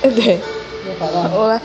哎，对，我来。